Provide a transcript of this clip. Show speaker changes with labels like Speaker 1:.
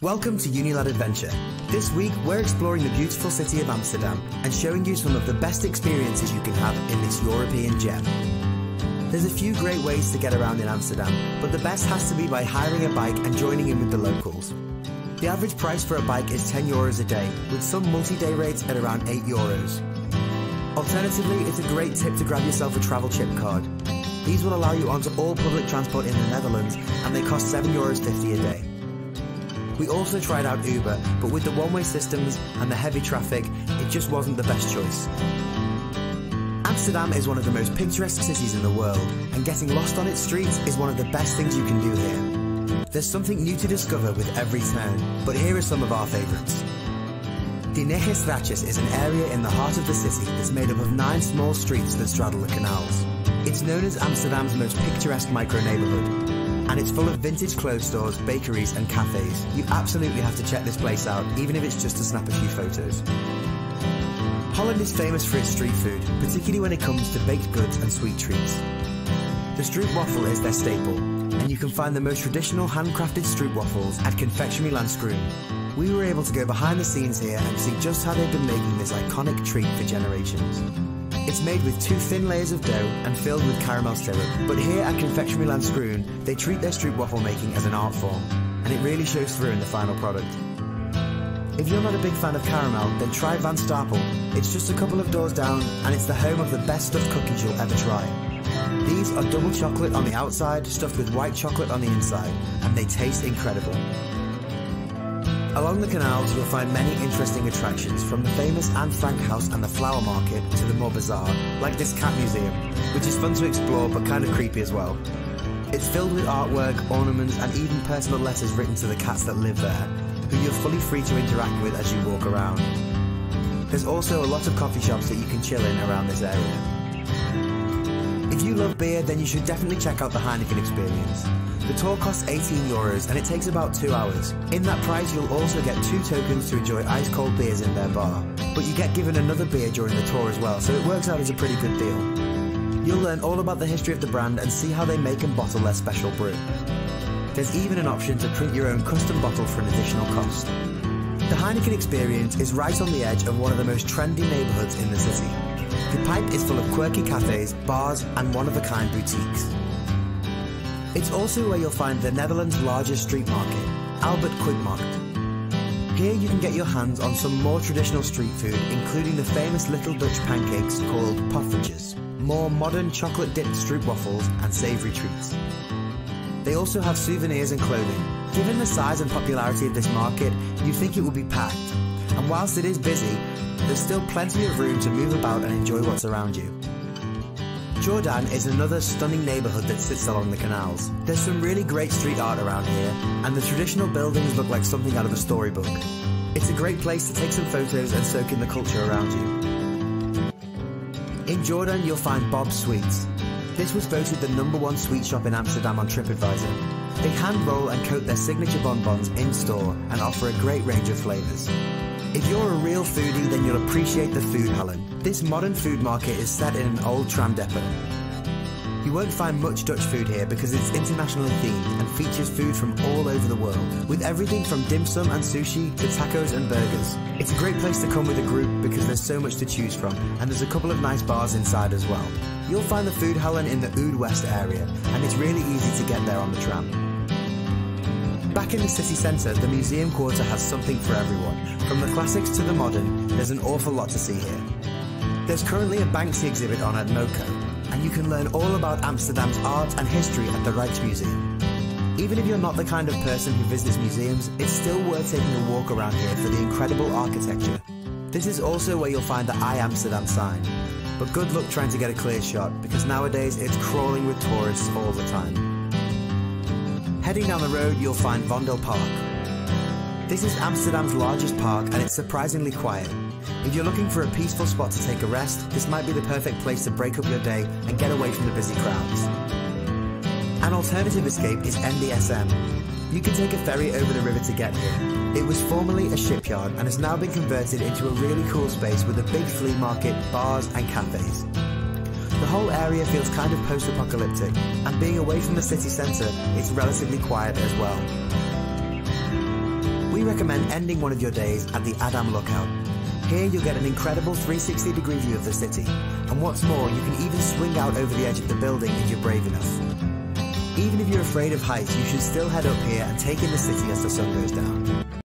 Speaker 1: Welcome to Unilad Adventure. This week, we're exploring the beautiful city of Amsterdam and showing you some of the best experiences you can have in this European gem. There's a few great ways to get around in Amsterdam, but the best has to be by hiring a bike and joining in with the locals. The average price for a bike is 10 euros a day, with some multi-day rates at around 8 euros. Alternatively, it's a great tip to grab yourself a travel chip card. These will allow you onto all public transport in the Netherlands, and they cost 7 euros 50 a day. We also tried out Uber, but with the one-way systems and the heavy traffic, it just wasn't the best choice. Amsterdam is one of the most picturesque cities in the world, and getting lost on its streets is one of the best things you can do here. There's something new to discover with every turn, but here are some of our favourites. The Negen Straatjes is an area in the heart of the city that's made up of nine small streets that straddle the canals. It's known as Amsterdam's most picturesque micro-neighbourhood, and it's full of vintage clothes stores, bakeries, and cafes. You absolutely have to check this place out, even if it's just to snap a few photos. Holland is famous for its street food, particularly when it comes to baked goods and sweet treats. The stroopwafel is their staple, and you can find the most traditional handcrafted stroopwafels at Confectionery Lanskroon. We were able to go behind the scenes here and see just how they've been making this iconic treat for generations. It's made with two thin layers of dough and filled with caramel syrup. But here at Confectionery Lanskroon, they treat their stroopwafel making as an art form, and it really shows through in the final product. If you're not a big fan of caramel, then try Van Stapel. It's just a couple of doors down, and it's the home of the best stuffed cookies you'll ever try. These are double chocolate on the outside, stuffed with white chocolate on the inside, and they taste incredible. Along the canals, you'll find many interesting attractions, from the famous Anne Frank House and the Flower Market to the more bizarre, like this cat museum, which is fun to explore but kind of creepy as well. It's filled with artwork, ornaments, and even personal letters written to the cats that live there, who you're fully free to interact with as you walk around. There's also a lot of coffee shops that you can chill in around this area. If you love beer, then you should definitely check out the Heineken experience. The tour costs 18 euros and it takes about two hours. In that price, you'll also get two tokens to enjoy ice cold beers in their bar. But you get given another beer during the tour as well, so it works out as a pretty good deal. You'll learn all about the history of the brand and see how they make and bottle their special brew. There's even an option to print your own custom bottle for an additional cost. The Heineken experience is right on the edge of one of the most trendy neighbourhoods in the city. De Pijp is full of quirky cafes, bars, and one-of-a-kind boutiques. It's also where you'll find the Netherlands' largest street market, Albert Cuypmarkt. Here you can get your hands on some more traditional street food, including the famous little Dutch pancakes called poffertjes, more modern chocolate-dipped stroopwafels, and savoury treats. They also have souvenirs and clothing. Given the size and popularity of this market, you'd think it would be packed. And whilst it is busy, there's still plenty of room to move about and enjoy what's around you. Jordaan is another stunning neighbourhood that sits along the canals. There's some really great street art around here, and the traditional buildings look like something out of a storybook. It's a great place to take some photos and soak in the culture around you. In Jordaan, you'll find Bob's Sweets. This was voted the number one sweet shop in Amsterdam on TripAdvisor. They hand roll and coat their signature bonbons in store and offer a great range of flavours. If you're a real foodie, then you'll appreciate the Foodhallen. This modern food market is set in an old tram depot. You won't find much Dutch food here because it's internationally themed and features food from all over the world, with everything from dim sum and sushi to tacos and burgers. It's a great place to come with a group because there's so much to choose from, and there's a couple of nice bars inside as well. You'll find the Foodhallen in the Oud West area, and it's really easy to get there on the tram. Back in the city centre, the museum quarter has something for everyone. From the classics to the modern, there's an awful lot to see here. There's currently a Banksy exhibit on at MoCo, and you can learn all about Amsterdam's art and history at the Rijksmuseum. Even if you're not the kind of person who visits museums, it's still worth taking a walk around here for the incredible architecture. This is also where you'll find the I Amsterdam sign. But good luck trying to get a clear shot, because nowadays it's crawling with tourists all the time. Heading down the road, you'll find Vondel Park. This is Amsterdam's largest park and it's surprisingly quiet. If you're looking for a peaceful spot to take a rest, this might be the perfect place to break up your day and get away from the busy crowds. An alternative escape is NDSM. You can take a ferry over the river to get here. It was formerly a shipyard and has now been converted into a really cool space with a big flea market, bars and cafes. The whole area feels kind of post-apocalyptic, and being away from the city centre, it's relatively quiet as well. We recommend ending one of your days at the A'DAM Lookout. Here you'll get an incredible 360 degree view of the city, and what's more, you can even swing out over the edge of the building if you're brave enough. Even if you're afraid of heights, you should still head up here and take in the city as the sun goes down.